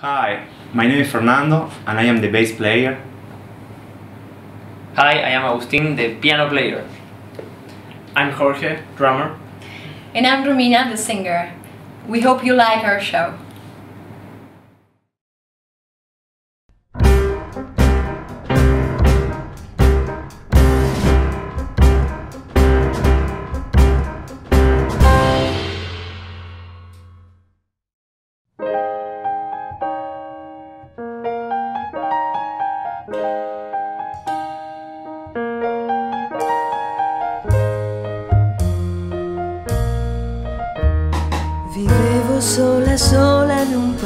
Hi, my name is Fernando and I am the bass player. Hi, I am Agustin, the piano player. I'm Jorge, drummer. And I'm Romina, the singer. We hope you like our show.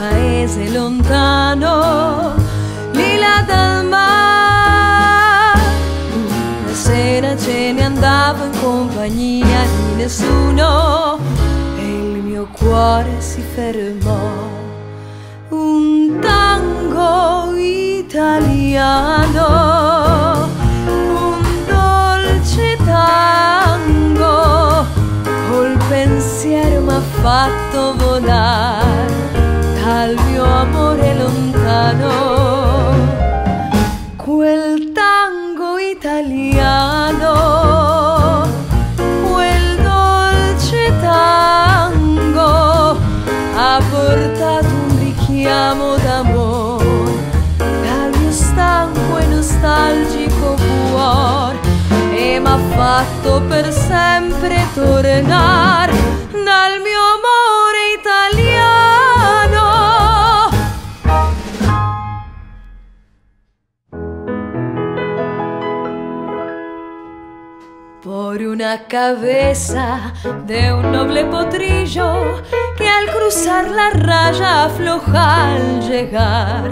Paese lontano, lì là dal mare. Una sera ce ne andavo in compagnia di nessuno e il mio cuore si fermò. Un tango italiano, un dolce tango col pensiero m'ha fatto lontano. Quel tango italiano, quel dolce tango ha portato un richiamo d'amore dal mio stanco e nostalgico cuore e m'ha fatto per sempre tornare dal mio Por una cabeza de un noble potrillo que al cruzar la raya afloja al llegar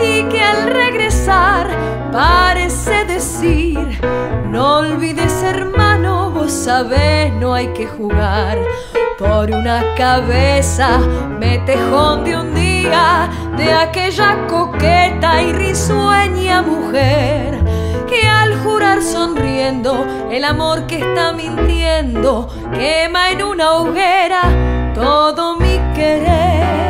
y que al regresar parece decir no olvides hermano vos sabés no hay que jugar. Por una cabeza me tejón de un día de aquella coqueta y risueña mujer que al jurar sonriendo el amor que está mintiendo quema en una hoguera todo mi querer.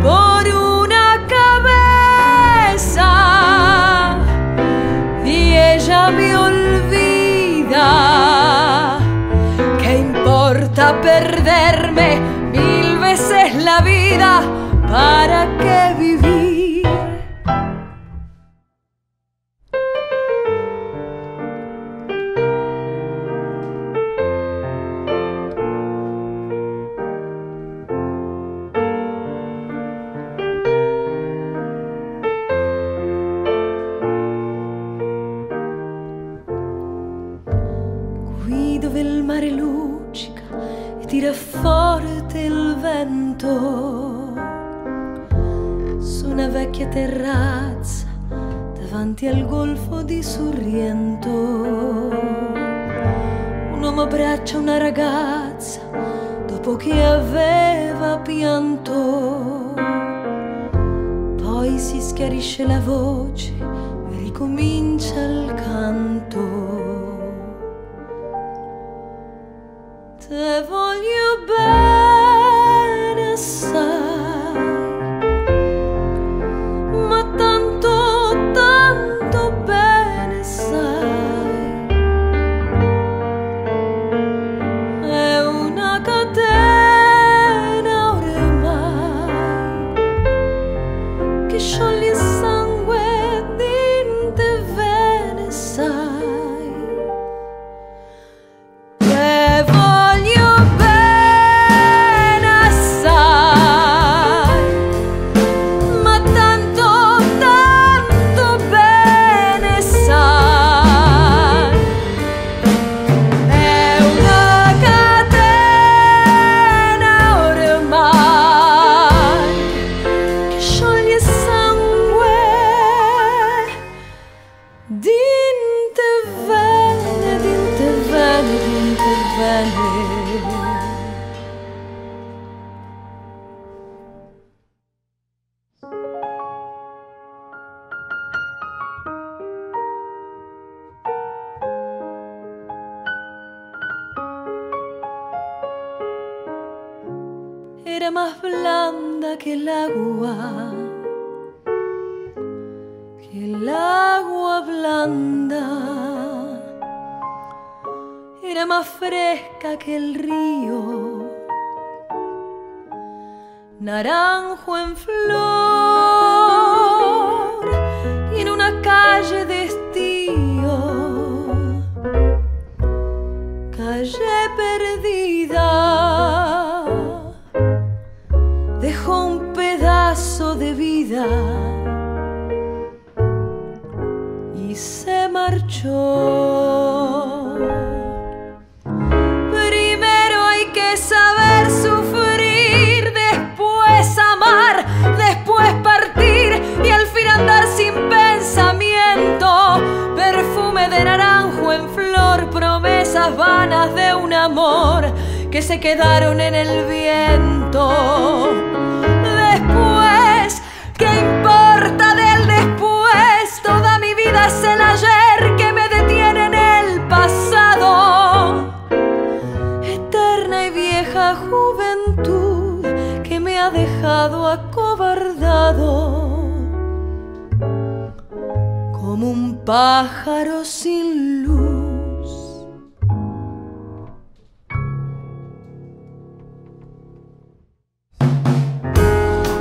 Por una cabeza y ella me olvida. ¿Qué importa perderme mil veces la vida? ¿Para vento su una vecchia terrazza davanti al golfo di Sorrento. Un uomo abbraccia una ragazza dopo che aveva pianto. Poi si schiarisce la voce e ricomincia il canto. Te voglio bene era más blanda que el agua, que el agua blanda, era más fresca que el río, naranjo en flor y en una calle de y se marchó. Primero hay que saber sufrir, después amar, después partir y al fin andar sin pensamiento. Perfume de naranjo en flor, promesas vanas de un amor que se quedaron en el viento. Ha dejado acobardado como un pájaro sin luz.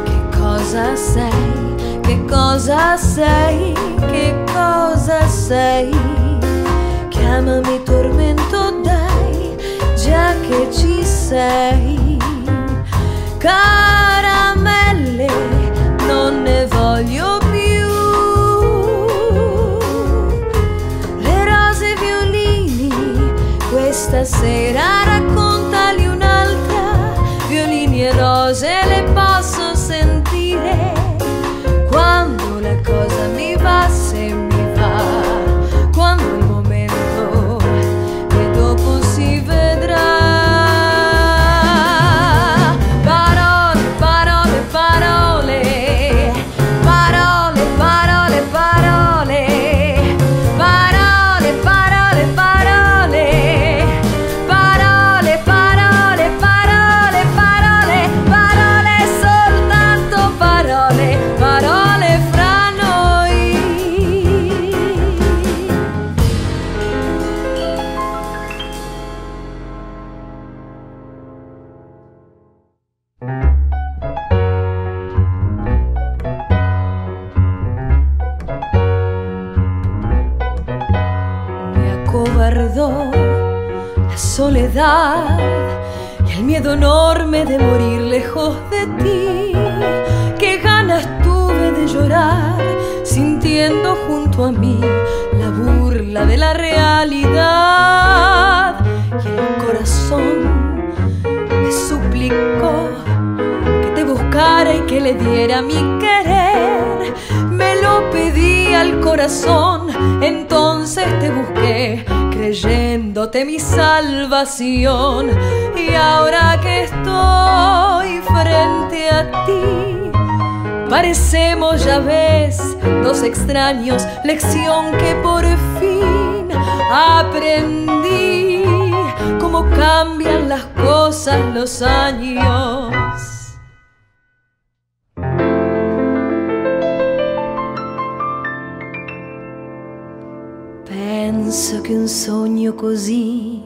Che cosa sei? Che cosa sei? Che cosa sei? Chiamami tormento, dai, già che ci sei. Caramelle, la soledad y el miedo enorme de morir lejos de ti. Qué ganas tuve de llorar sintiendo junto a mí la burla de la realidad y el corazón me suplicó que te buscara y que le diera mi querer. Al corazón, entonces te busqué, creyéndote mi salvación. Y ahora que estoy frente a ti, parecemos, ya ves, dos extraños, lección que por fin aprendí. Cómo cambian las cosas los años. Penso che un sogno così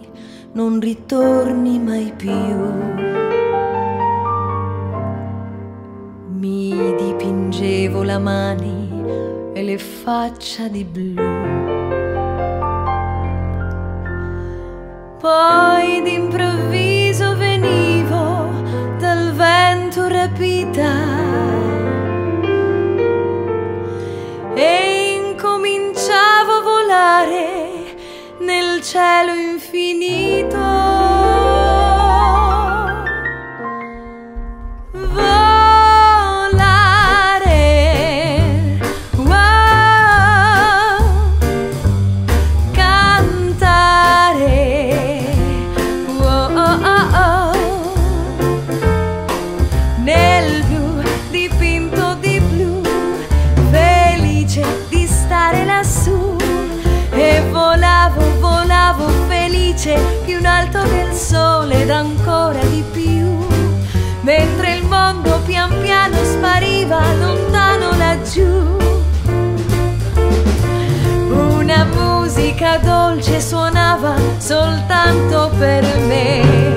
non ritorni mai più. Mi dipingevo la mani e le faccia di blu. Poi d'improvviso cielo infinito. Felice più in alto del sole ed ancora di più. mentre il mondo pian piano spariva lontano laggiù. Una musica dolce suonava soltanto per me.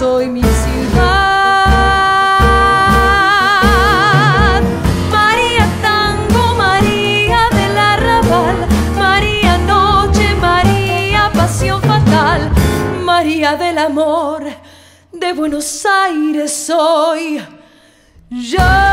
Soy mi ciudad. María Tango, María del Arrabal, María Noche, María Pasión Fatal, María del Amor, de Buenos Aires soy. Yo